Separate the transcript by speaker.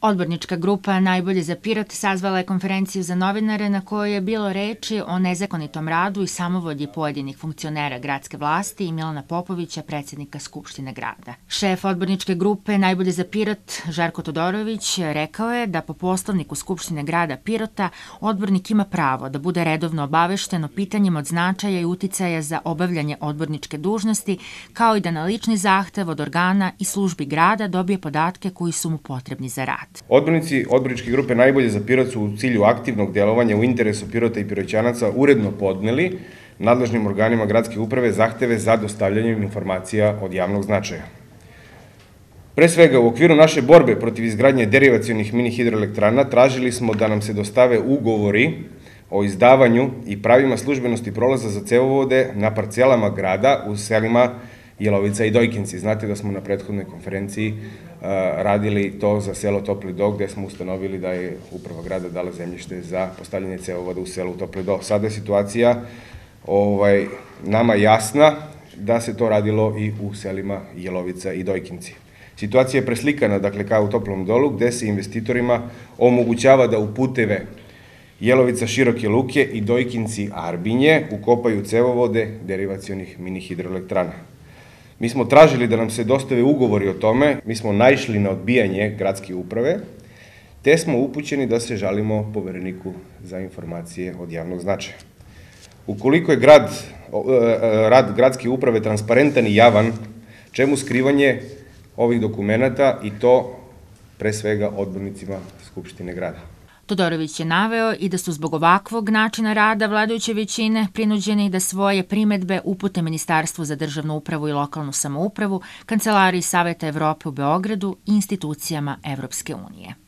Speaker 1: Odbornička grupa Najbolje za Pirot sazvala je konferenciju za novinare na kojoj je bilo reči o nezakonitom radu i samovolji pojedinih funkcionera gradske vlasti i Milana Popovića, predsednika Skupštine grada. Šef odborničke grupe Najbolje za Pirot, Žarko Todorović, rekao je da po poslovniku Skupštine grada Pirota odbornik ima pravo da bude redovno obavešten o pitanjima od značaja i uticaja za obavljanje odborničke dužnosti, kao i da na lični zahtev od organa i službi grada dobije podatke koji su mu potrebni za rad rad.
Speaker 2: Odbornici odborničke grupe Najbolje za Pirot su u cilju aktivnog delovanja u interesu Pirota i Piroćanaca uredno podneli nadležnim organima gradske uprave zahteve za dostavljanjem informacija od javnog značaja. Pre svega, u okviru naše borbe protiv izgradnje derivacijonih mini hidroelektrana tražili smo da nam se dostave ugovori o izdavanju i pravima službenosti prolaza za cevovode na parcelama grada u selima Jelovica i Dojkinci. Znate da smo na prethodnoj konferenciji radili to za selo Topli Do, gde smo ustanovili da je uprava grada dala zemljište za postavljanje cevovoda u selu Topli Do. Sada je situacija ovaj, nama jasna da se to radilo i u selima Jelovica i Dojkinci. Situacija je preslikana, dakle, kao u Toplom dolu, gde se investitorima omogućava da u puteve Jelovica Široke Luke i Dojkinci Arbinje ukopaju cevovode derivacionih mini hidroelektrana. Mi smo tražili da nam se dostave ugovori o tome, mi smo naišli na odbijanje gradske uprave, te smo upućeni da se žalimo povereniku za informacije od javnog značaja. Ukoliko je grad, e, rad gradske uprave transparentan i javan, čemu skrivanje ovih dokumenta i to pre svega odbornicima Skupštine grada?
Speaker 1: Todorović je naveo i da su zbog ovakvog načina rada vladajuće većine prinuđeni da svoje primetbe upute Ministarstvu za državnu upravu i lokalnu samoupravu, Kancelariji Saveta Evrope u Beogradu i institucijama Evropske unije.